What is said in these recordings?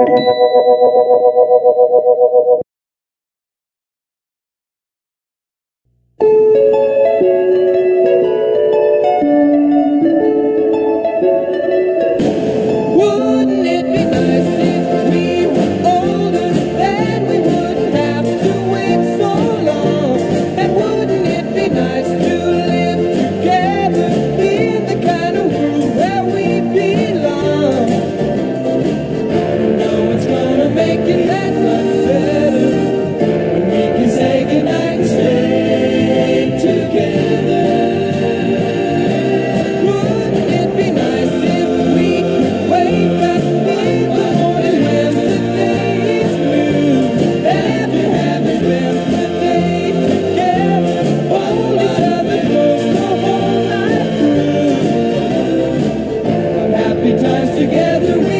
Thank you. together we.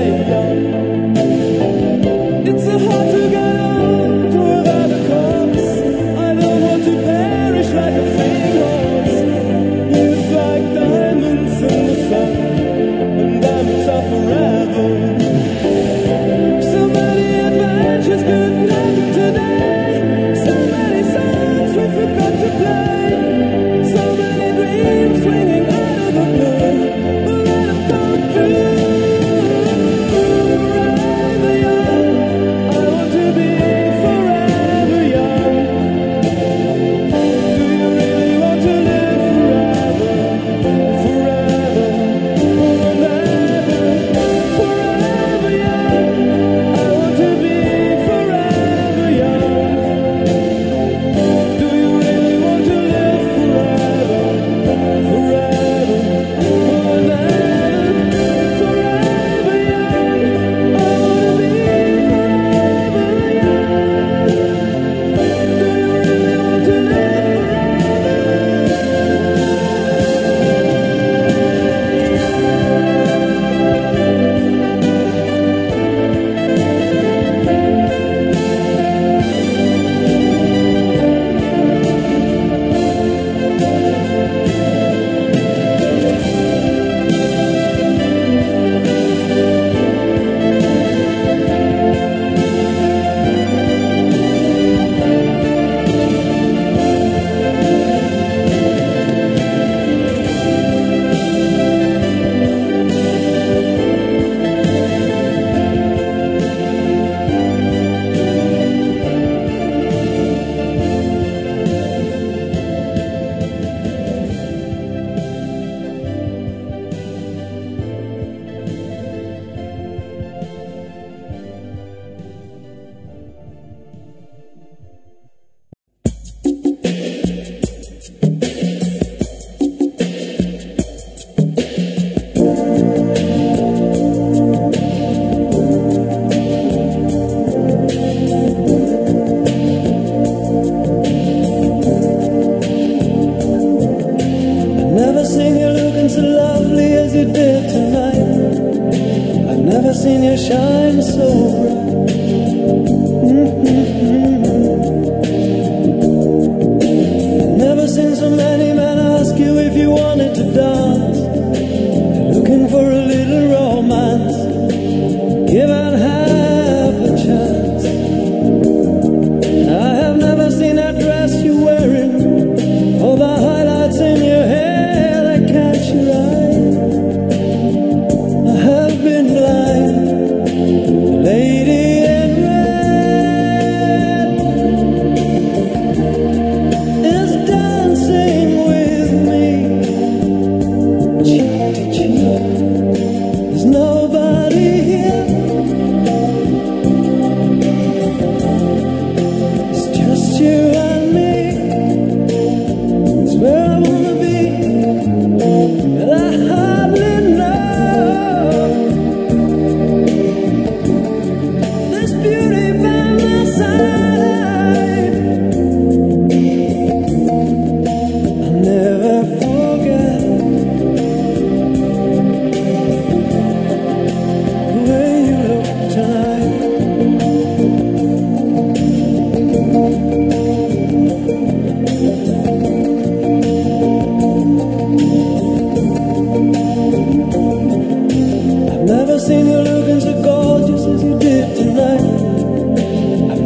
yeah.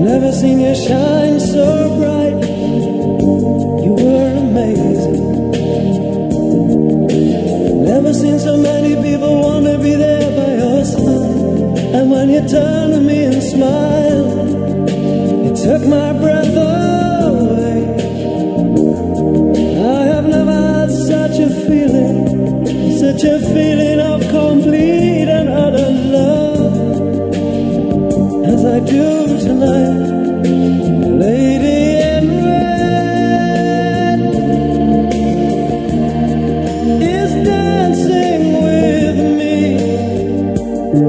never seen you shine so bright. You were amazing. Never seen so many people want to be there by your side. And when you turn to me and smile, it took my breath away. I have never had such a feeling, such a feeling of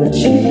But